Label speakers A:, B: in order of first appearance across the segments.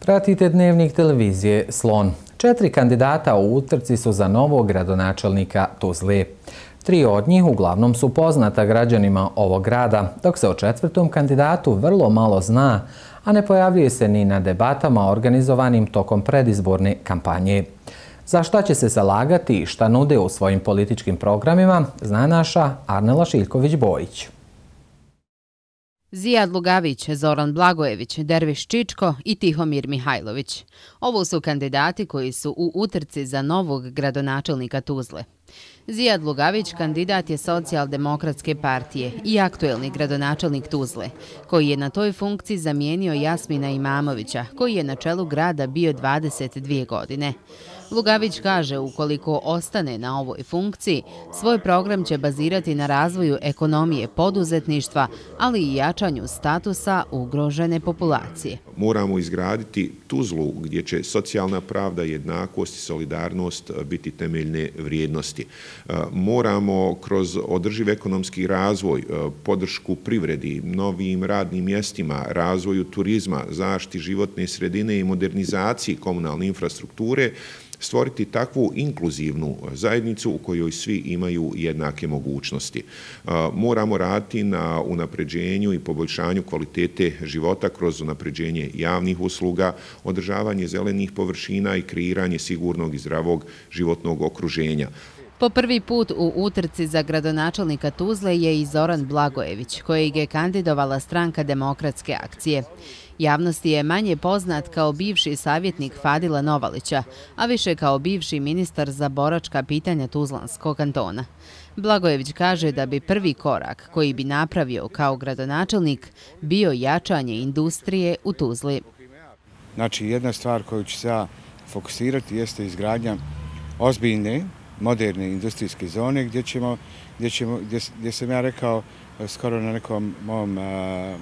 A: Pratite dnevnik televizije Slon. Četiri kandidata u utrci su za novog gradonačelnika Tuzle. Tri od njih uglavnom su poznata građanima ovog grada, dok se o četvrtom kandidatu vrlo malo zna, a ne pojavljuje se ni na debatama organizovanim tokom predizborne kampanje. Za šta će se zalagati i šta nude u svojim političkim programima, zna naša Arnela Šiljković-Bojić.
B: Zijad Lugavić, Zoran Blagojević, Derviš Čičko i Tihomir Mihajlović. Ovo su kandidati koji su u utrci za novog gradonačelnika Tuzle. Zijad Lugavić kandidat je socijaldemokratske partije i aktuelni gradonačelnik Tuzle, koji je na toj funkciji zamijenio Jasmina Imamovića, koji je na čelu grada bio 22 godine. Lugavić kaže ukoliko ostane na ovoj funkciji, svoj program će bazirati na razvoju ekonomije poduzetništva, ali i jačanju statusa ugrožene populacije.
C: Moramo izgraditi Tuzlu gdje će socijalna pravda, jednakost i solidarnost e, biti temeljne vrijednosti. E, moramo kroz održiv ekonomski razvoj, e, podršku privredi, novim radnim mjestima, razvoju turizma, zašti životne sredine i modernizaciji komunalne infrastrukture, stvoriti takvu inkluzivnu zajednicu u kojoj svi imaju jednake mogućnosti. Moramo raditi na unapređenju i poboljšanju kvalitete života kroz unapređenje javnih usluga, održavanje zelenih površina i kreiranje sigurnog i zdravog životnog okruženja.
B: Po prvi put u utrci za gradonačelnika Tuzle je i Zoran Blagojević, kojeg je kandidovala stranka demokratske akcije. Javnosti je manje poznat kao bivši savjetnik Fadila Novalića, a više kao bivši ministar za boračka pitanja Tuzlanskog kantona. Blagojević kaže da bi prvi korak koji bi napravio kao gradonačelnik bio jačanje industrije u Tuzli.
D: Znači, jedna stvar koju ću se fokusirati jeste izgradnja ozbiljne, moderne industrijske zone gdje ćemo, gdje ćemo, gdje sam ja rekao e, skoro na nekom mom e,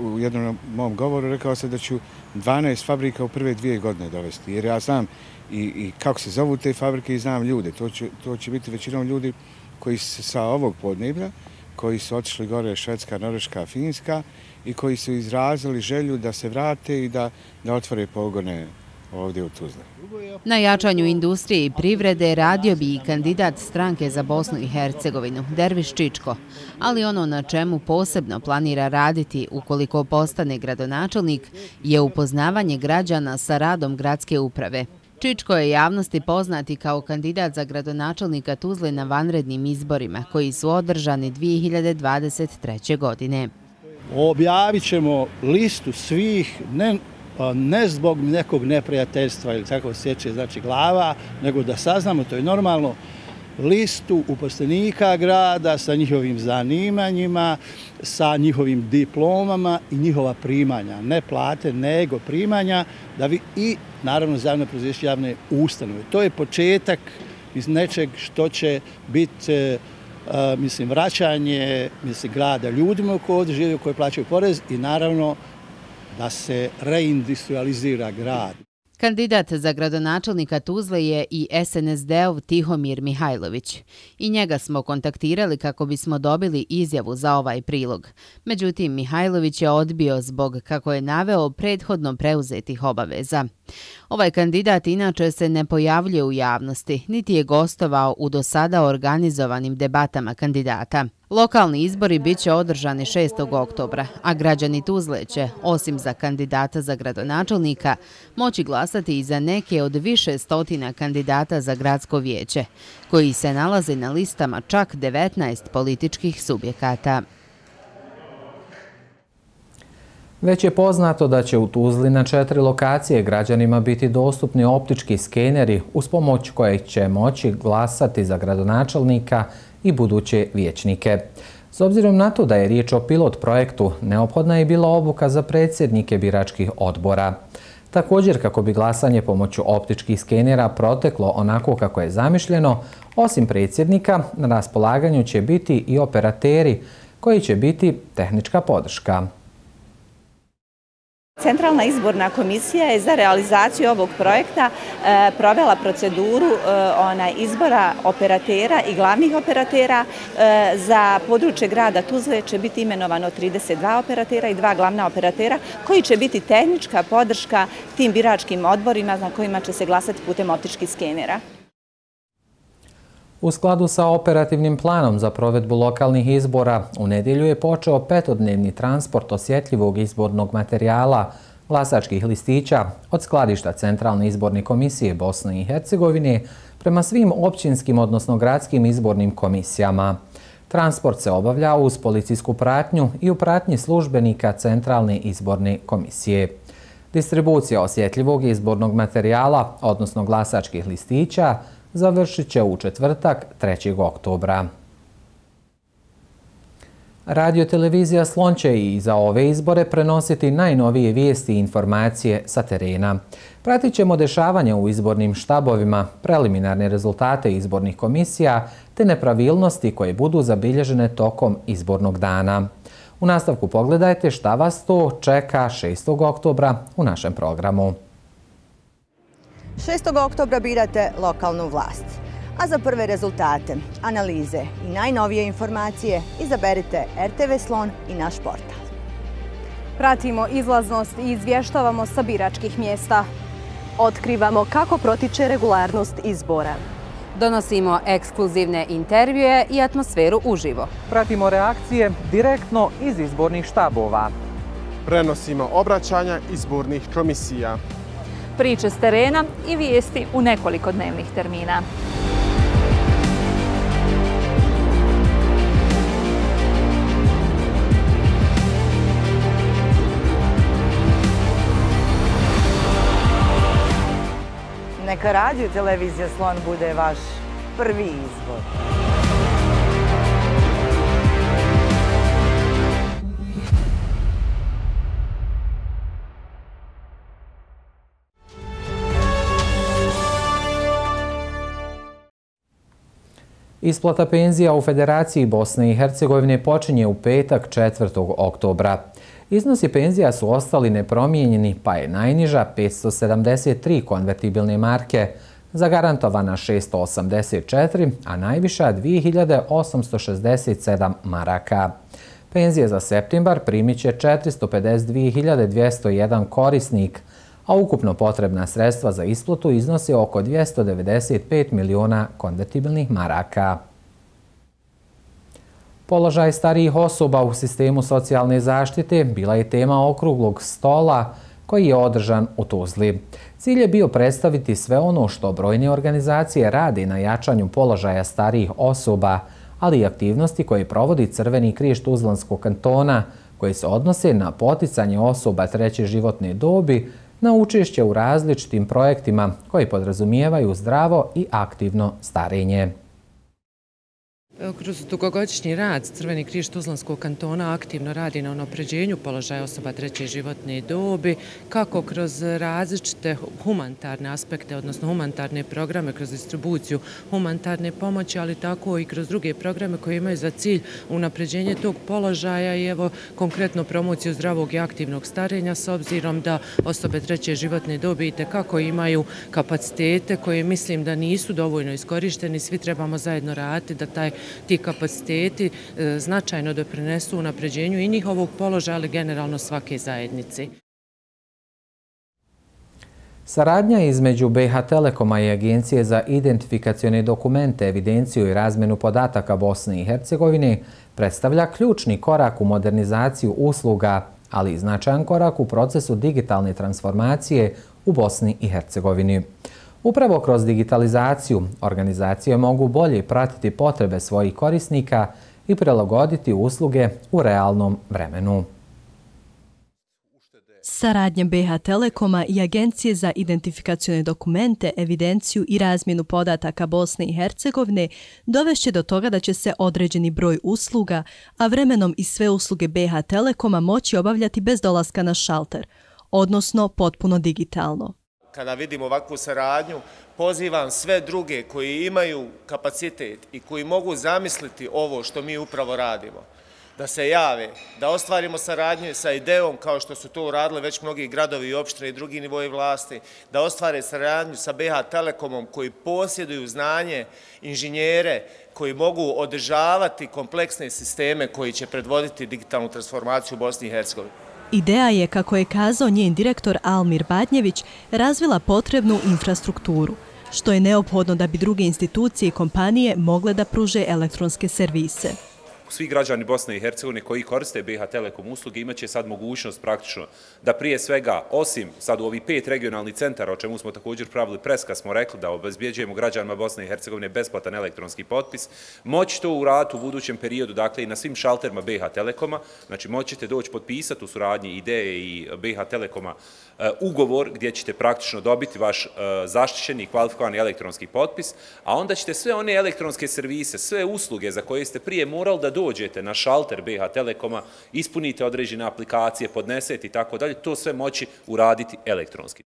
D: u jednom mom govoru rekao sam da ću 12 fabrika u prve dvije godine dovesti. Jer ja znam i, i kako se zovu te fabrike i znam ljude. To će, to će biti većinom ljudi koji su sa ovog podneblja, koji su otišli gore Švedska, Norveška, Finska i koji su izrazili želju da se vrate i da, da otvore pogone ovdje u Tuzli.
B: Na jačanju industrije i privrede radio bi i kandidat stranke za Bosnu i Hercegovinu, Derviš Čičko, ali ono na čemu posebno planira raditi ukoliko postane gradonačelnik je upoznavanje građana sa radom gradske uprave. Čičko je javnosti poznati kao kandidat za gradonačelnika Tuzle na vanrednim izborima koji su održani 2023. godine.
E: Objavit ćemo listu svih, ne Pa ne zbog nekog neprijateljstva ili tako sjeće znači glava, nego da saznamo, to je normalno, listu uposlenika grada sa njihovim zanimanjima, sa njihovim diplomama i njihova primanja. Ne plate, nego primanja, da vi i, naravno, zavljeno prozviješi javne ustanove. To je početak iz nečeg što će biti e, mislim, vraćanje mislim, grada ljudima koji ovdje žive, koji plaćaju porez i naravno da se reindustrializira grad.
B: Kandidat za gradonačelnika Tuzle je i SNSD-ov Tihomir Mihajlović. I njega smo kontaktirali kako bismo dobili izjavu za ovaj prilog. Međutim, Mihajlović je odbio zbog kako je naveo prethodno preuzetih obaveza. Ovaj kandidat inače se ne pojavljuje u javnosti, niti je gostovao u do sada organizovanim debatama kandidata. Lokalni izbori bit će održani 6. oktobra, a građani Tuzle će, osim za kandidata za gradonačelnika, moći glasati i za neke od više stotina kandidata za gradsko vijeće, koji se nalaze na listama čak 19 političkih subjekata.
A: Već je poznato da će u Tuzli na četiri lokacije građanima biti dostupni optički skeneri uz pomoć kojeg će moći glasati za gradonačelnika i buduće vječnike. S obzirom na to da je riječ o pilot projektu, neophodna je bila obuka za predsjednike biračkih odbora. Također, kako bi glasanje pomoću optičkih skenera proteklo onako kako je zamišljeno, osim predsjednika, na raspolaganju će biti i operateri koji će biti tehnička podrška.
F: Centralna izborna komisija je za realizaciju ovog projekta e, provela proceduru e, izbora operatera i glavnih operatera. E, za područje grada Tuzle će biti imenovano 32 operatera i dva glavna operatera koji će biti tehnička podrška tim biračkim odborima na kojima će se glasati putem optičkih skenera.
A: U skladu sa operativnim planom za provedbu lokalnih izbora, u nedjelju je počeo petodnevni transport osjetljivog izbornog materijala glasačkih listića od skladišta Centralne izborne komisije Bosne i Hercegovine prema svim općinskim, odnosno gradskim izbornim komisijama. Transport se obavlja uz policijsku pratnju i u pratnji službenika Centralne izborne komisije. Distribucija osjetljivog izbornog materijala, odnosno glasačkih listića, završit će u četvrtak 3. oktobra. Radio televizija Slon će i za ove izbore prenositi najnovije vijesti i informacije sa terena. Pratit ćemo dešavanja u izbornim štabovima, preliminarne rezultate izbornih komisija te nepravilnosti koje budu zabilježene tokom izbornog dana. U nastavku pogledajte šta vas to čeka 6. oktobra u našem programu.
G: 6. oktobra birate lokalnu vlast. A za prve rezultate, analize i najnovije informacije izaberite RTV Slon i naš portal.
H: Pratimo izlaznost i izvještavamo sa biračkih mjesta. Otkrivamo kako protiče regularnost izbora.
B: Donosimo ekskluzivne intervjue i atmosferu uživo.
A: Pratimo reakcije direktno iz izbornih štabova.
I: Prenosimo obraćanja izbornih komisija
H: priče s terena i vijesti u nekoliko dnevnih termina.
G: Neka radio televizija Slon bude vaš prvi izbor.
A: Isplata penzija u Federaciji Bosne i Hercegovine počinje u petak 4. oktobra. Iznosi penzija su ostali nepromijenjeni, pa je najniža 573 konvertibilne marke, zagarantovana 684, a najviša 2867 maraka. Penzije za septembar primit će 452.201 korisnik, a ukupno potrebna sredstva za isplatu iznosi oko 295 miliona konvertibilnih maraka. Položaj starijih osoba u sistemu socijalne zaštite bila je tema okruglog stola koji je održan u Tuzli. Cilj je bio predstaviti sve ono što brojne organizacije radi na jačanju položaja starijih osoba, ali i aktivnosti koje provodi Crveni križ Tuzlanskog kantona, koje se odnose na poticanje osoba treće životne dobi, na učešće u različitim projektima koji podrazumijevaju zdravo i aktivno starenje.
J: Kroz dugogodišnji rad Crveni križ Tuzlanskog kantona aktivno radi na onopređenju položaja osoba treće životne dobi, kako kroz različite humanitarne aspekte, odnosno humanitarne programe, kroz distribuciju humanitarne pomoći, ali tako i kroz druge programe koje imaju za cilj unapređenje tog položaja i evo konkretno promociju zdravog i aktivnog starenja s obzirom da osobe treće životne dobi i tekako imaju kapacitete koje mislim da nisu dovoljno iskorišteni. Svi trebamo zajedno raditi da taj ti kapaciteti e, značajno doprinesu u napređenju i njihovog položaja, ali generalno svake zajednice.
A: Saradnja između BH Telekoma i Agencije za identifikacijone dokumente, evidenciju i razmenu podataka Bosne i Hercegovine predstavlja ključni korak u modernizaciju usluga, ali i značajan korak u procesu digitalne transformacije u Bosni i Hercegovini. Upravo kroz digitalizaciju organizacije mogu bolje pratiti potrebe svojih korisnika i prilagoditi usluge u realnom vremenu.
K: Saradnja BH Telekoma i Agencije za identifikacione dokumente, evidenciju i razmjenu podataka Bosne i Hercegovine dovešće do toga da će se određeni broj usluga, a vremenom i sve usluge BH Telekoma moći obavljati bez dolaska na šalter, odnosno potpuno digitalno
L: kada vidim ovakvu saradnju, pozivam sve druge koji imaju kapacitet i koji mogu zamisliti ovo što mi upravo radimo, da se jave, da ostvarimo saradnju sa ideom kao što su to uradili već mnogi gradovi i opštine i drugi nivoji vlasti, da ostvare saradnju sa BH Telekomom koji posjeduju znanje inženjere koji mogu održavati kompleksne sisteme koji će predvoditi digitalnu transformaciju u Bosni i Hercegovini.
K: Ideja je, kako je kazao njen direktor Almir Badnjević, razvila potrebnu infrastrukturu, što je neophodno da bi druge institucije i kompanije mogle da pruže elektronske servise
M: svi građani Bosne i Hercegovine koji koriste BH Telekom usluge imaće sad mogućnost praktično da prije svega, osim sad u ovi pet regionalnih centara, o čemu smo također pravili preska, smo rekli da obezbjeđujemo građanima Bosne i Hercegovine besplatan elektronski potpis, moći to urati u budućem periodu, dakle i na svim šalterima BH Telekoma, znači moćete doći potpisati u suradnji ideje i BH Telekoma E, ugovor gdje ćete praktično dobiti vaš e, zaštićeni i kvalifikovani elektronski potpis, a onda ćete sve one elektronske servise, sve usluge za koje ste prije morali da dođete na šalter BH Telekoma, ispunite određene aplikacije, podnesete i tako dalje, to sve moći uraditi elektronski.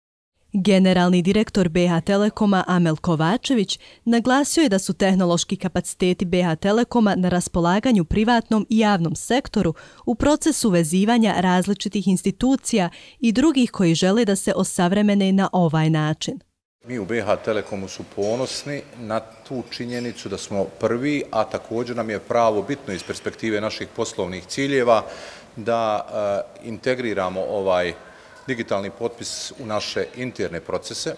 K: Generalni direktor BH Telekoma Amel Kovačević naglasio je da su tehnološki kapaciteti BH Telekoma na raspolaganju privatnom i javnom sektoru u procesu vezivanja različitih institucija i drugih koji žele da se osavremene na ovaj način.
N: Mi u BH Telekomu su ponosni na tu činjenicu da smo prvi, a također nam je pravo bitno iz perspektive naših poslovnih ciljeva da e, integriramo ovaj digitalni potpis u naše interne procese.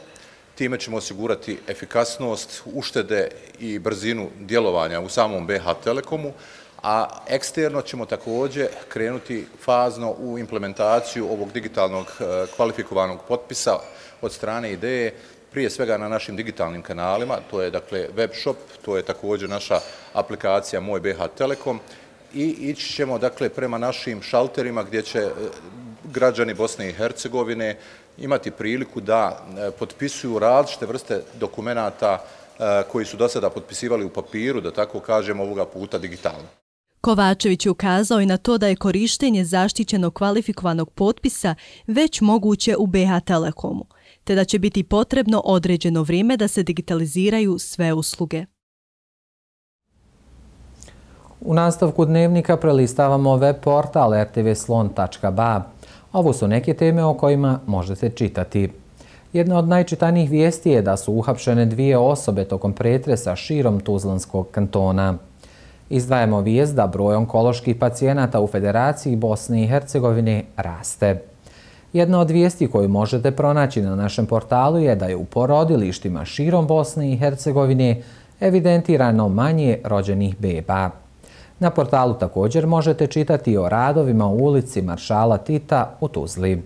N: Time ćemo osigurati efikasnost, uštede i brzinu djelovanja u samom BH Telekomu, a eksterno ćemo također krenuti fazno u implementaciju ovog digitalnog e, kvalifikovanog potpisa od strane ideje prije svega na našim digitalnim kanalima, to je dakle web shop, to je također naša aplikacija Moj BH Telekom i ići ćemo dakle prema našim šalterima gdje će e, građani Bosne i Hercegovine imati priliku da e, potpisuju različite vrste dokumenta e, koji su do sada potpisivali u papiru, da tako kažemo, ovoga puta digitalno.
K: Kovačević je ukazao i na to da je korištenje zaštićenog kvalifikovanog potpisa već moguće u BH Telekomu te da će biti potrebno određeno vrijeme da se digitaliziraju sve usluge.
A: U nastavku dnevnika prelistavamo web portal rtvslon.ba. Ovo su neke teme o kojima možete čitati. Jedna od najčitanijih vijesti je da su uhapšene dvije osobe tokom pretresa širom Tuzlanskog kantona. Izdvajamo vijest da broj onkoloških pacijenata u Federaciji Bosne i Hercegovine raste. Jedna od vijesti koju možete pronaći na našem portalu je da je u porodilištima širom Bosne i Hercegovine evidentirano manje rođenih beba. Na portalu također možete čitati o radovima u ulici Maršala Tita u Tuzli.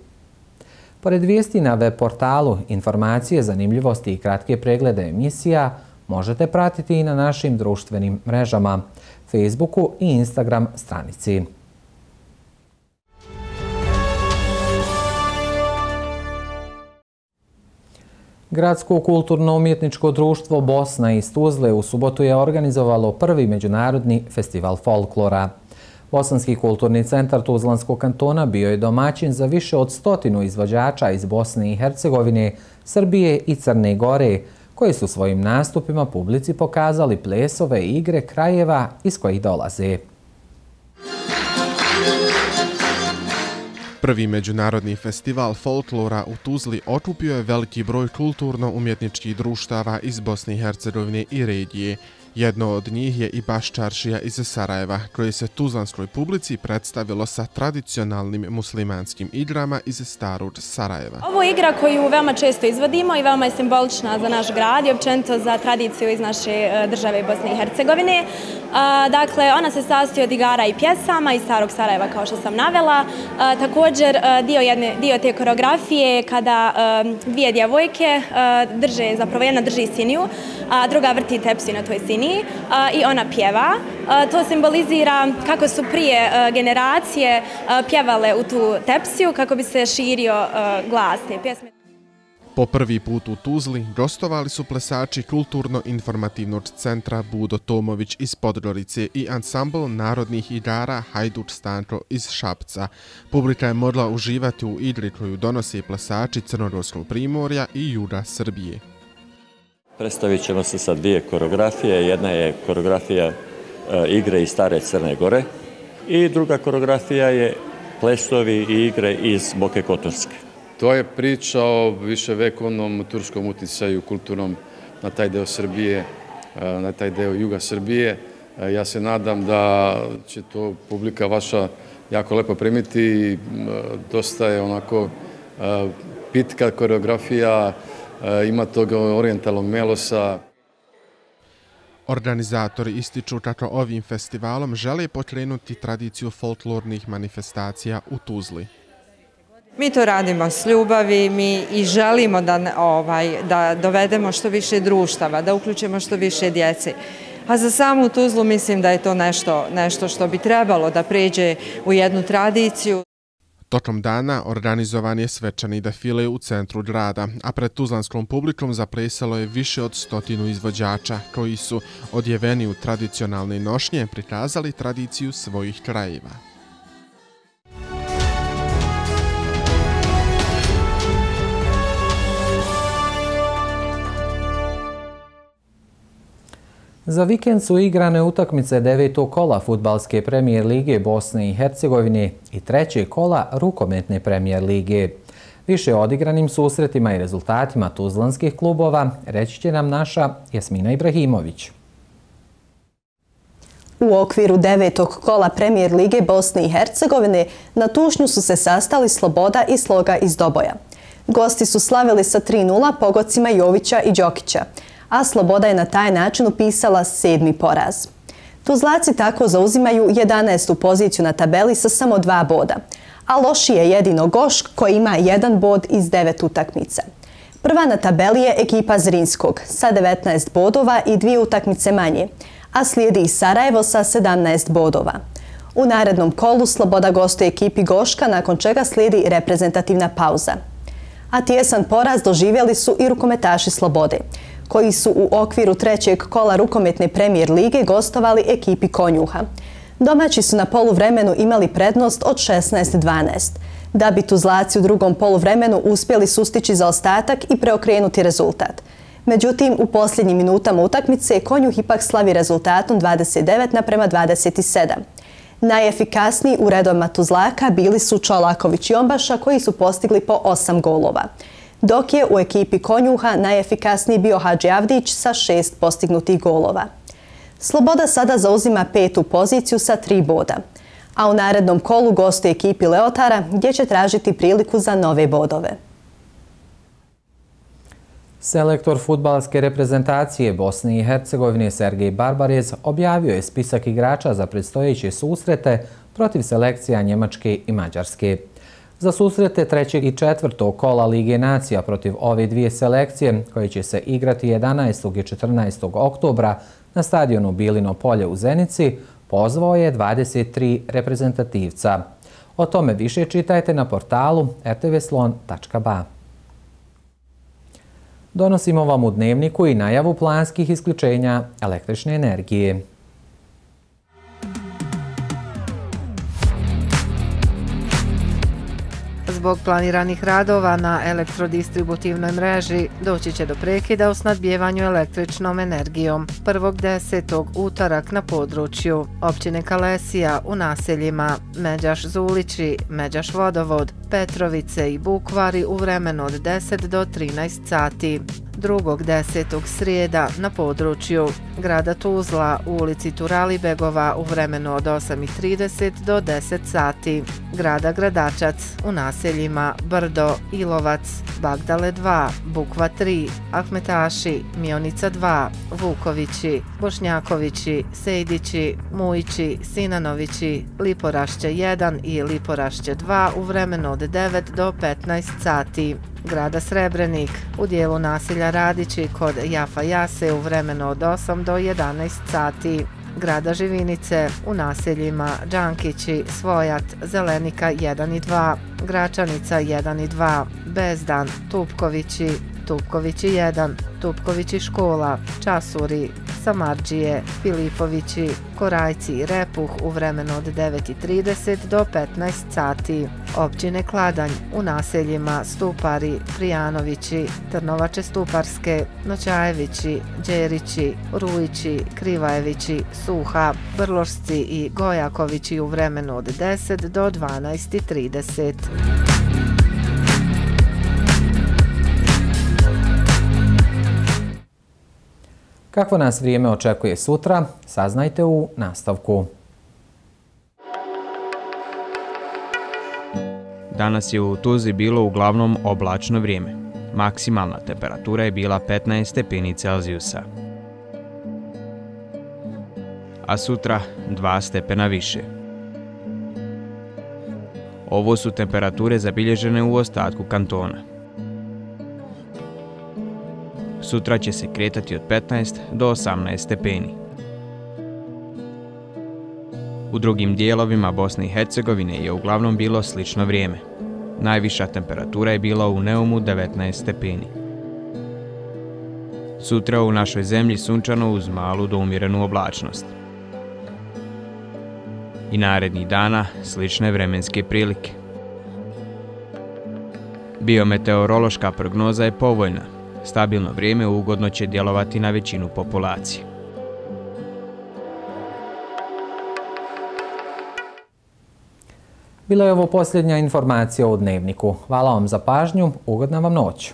A: Pored vijesti na web portalu, informacije, zanimljivosti i kratke preglede emisija možete pratiti i na našim društvenim mrežama, Facebooku i Instagram stranici. Gradsko kulturno-umjetničko društvo Bosna iz Tuzle u subotu je organizovalo prvi međunarodni festival folklora. Bosanski kulturni centar Tuzlanskog kantona bio je domaćin za više od stotinu izvođača iz Bosne i Hercegovine, Srbije i Crne Gore, koji su svojim nastupima publici pokazali plesove i igre krajeva iz kojih dolaze.
I: Prvi međunarodni festival folklora u Tuzli okupio je veliki broj kulturno-umjetničkih društava iz Bosne i Hercegovine i regije. Jedno od njih je i Baščaršija iz Sarajeva, koje se tuzlanskoj publici predstavilo sa tradicionalnim muslimanskim igrama iz starog Sarajeva.
O: Ovo je igra koju veoma često izvodimo i veoma je simbolična za naš grad i općenito za tradiciju iz naše e, države Bosne i Hercegovine. Dakle, ona se sastoji od igara i pjesama iz starog Sarajeva, kao što sam navela. Također, dio, jedne, dio te koreografije kada dvije djevojke drže, zapravo jedna drži siniju, a druga vrti tepsi na toj siniji i ona pjeva. To simbolizira kako su prije generacije pjevale u tu tepsiju kako bi se širio glas te pjesme.
I: Po prvi put u Tuzli gostovali su plesači Kulturno-informativnog centra Budo Tomović iz Podgorice i ansambl narodnih igara Hajduk Stanko iz Šapca. Publika je morala uživati u igri koju donose plesači Crnogorskog primorja i Juga Srbije.
P: Predstavit ćemo se sa dvije koreografije. Jedna je koreografija e, igre iz Stare Crne Gore, i druga koreografija je plesovi i igre iz Boke Kotorske.
Q: To je priča o viševekovnom turskom uticaju kulturnom na taj deo Srbije, e, na taj deo juga Srbije. E, ja se nadam da će to publika vaša jako lepo primiti. E, dosta je onako pitka koreografija, ima tog orientalnog melosa.
I: Organizatori ističu kako ovim festivalom žele pokrenuti tradiciju folklornih manifestacija u Tuzli.
R: Mi to radimo s ljubavi, mi i želimo da, ovaj, da dovedemo što više društava, da uključimo što više djece. A za samu Tuzlu mislim da je to nešto, nešto što bi trebalo da pređe u jednu tradiciju.
I: Tokom dana organizovan je svečani defile u centru grada, a pred tuzlanskom publikom zaplesalo je više od stotinu izvođača koji su odjeveni u tradicionalne nošnje prikazali tradiciju svojih krajeva.
A: Za vikend su igrane utakmice devetog kola futbalske premijer Lige Bosne i Hercegovine i treće kola rukometne premijer Lige. Više odigranim susretima i rezultatima tuzlanskih klubova reći će nam naša Jasmina Ibrahimović.
S: U okviru devetog kola premijer Lige Bosne i Hercegovine na tušnju su se sastali Sloboda i Sloga iz Doboja. Gosti su slavili sa 3-0 pogocima Jovića i Đokića a Sloboda je na taj način upisala sedmi poraz. Tuzlaci tako zauzimaju 11. poziciju na tabeli sa samo dva boda, a loši je jedino Goš koji ima jedan bod iz devet utakmice. Prva na tabeli je ekipa Zrinskog sa 19 bodova i dvije utakmice manje, a slijedi i Sarajevo sa 17 bodova. U narednom kolu Sloboda gostuje ekipi Goška, nakon čega slijedi reprezentativna pauza. A tijesan poraz doživjeli su i rukometaši Slobode, koji su u okviru trećeg kola rukometne premijer lige gostovali ekipi Konjuha. Domaći su na poluvremenu imali prednost od 16-12, da bi Tuzlaci u drugom poluvremenu uspjeli sustići za ostatak i preokrenuti rezultat. Međutim, u posljednjim minutama utakmice Konjuh ipak slavi rezultatom 29 naprema 27. Najefikasniji u redovima Tuzlaka bili su Čolaković i Ombaša koji su postigli po 8 golova dok je u ekipi Konjuha najefikasniji bio Hadži Avdić sa šest postignutih golova. Sloboda sada zauzima petu poziciju sa tri boda, a u narednom kolu gostuje ekipi Leotara gdje će tražiti priliku za nove bodove.
A: Selektor futbalske reprezentacije Bosne i Hercegovine Sergej Barbarez objavio je spisak igrača za predstojeće susrete protiv selekcija Njemačke i Mađarske. Za susrete trećeg i četvrtog kola Lige nacija protiv ove dvije selekcije, koje će se igrati 11. i 14. oktobra na stadionu Bilino polje u Zenici, pozvao je 23 reprezentativca. O tome više čitajte na portalu rtvslon.ba. Donosimo vam u dnevniku i najavu planskih isključenja električne energije.
T: Zbog planiranih radova na elektrodistributivnoj mreži doći će do prekida u snadbjevanju električnom energijom. 1.10. utorak na području općine Kalesija u naseljima Međaš Zulići, Međaš Vodovod, Petrovice i Bukvari u vremenu od 10 do 13 sati drugog desetog srijeda na području grada Tuzla u ulici Turali Begova u vremenu od 8.30 do 10 sati, grada Gradačac u naseljima Brdo, Ilovac, Bagdale 2, Bukva 3, Ahmetaši, Mionica 2, Vukovići, Bošnjakovići, Sejdići, Mujići, Sinanovići, Liporašće 1 i Liporašće 2 u vremenu od 9 do 15 sati. Grada Srebrenik u dijelu nasilja Radići kod Jafa Jase u vremenu od 8 do 11 sati. Grada Živinice u naseljima Đankići, Svojat, Zelenika 1 i 2, Gračanica 1 i 2, Bezdan, Tupkovići, Tupkovići 1, Tupkovići škola, Časuri, Samarđije, Filipovići, Korajci i Repuh u vremenu od 9.30 do 15 sati. Općine Kladanj u naseljima Stupari, Prijanovići, Trnovače Stuparske, Noćajevići, Đerići, Rujići, Krivajevići, Suha, Brlošci i Gojakovići u vremenu od 10 do 12.30.
A: Kako nas vrijeme očekuje sutra, saznajte u nastavku.
U: Danas je u Tuzi bilo uglavnom oblačno vrijeme. Maksimalna temperatura je bila 15 stepeni Celzijusa. A sutra 2 stepena više. Ovo su temperature zabilježene u ostatku kantona. Sutra će se kretati od 15 do 18 stepeni. U drugim dijelovima Bosne i Hercegovine je uglavnom bilo slično vrijeme. Najviša temperatura je bila u Neumu 19 stepeni. Sutra u našoj zemlji sunčano uz malu do umjerenu oblačnost. I narednih dana slične vremenske prilike. Biometeorološka prognoza je povoljna. Stabilno vrijeme ugodno će djelovati na većinu populacije.
A: Bila je ovo posljednja informacija u dnevniku. Hvala vam za pažnju, ugodna vam noć.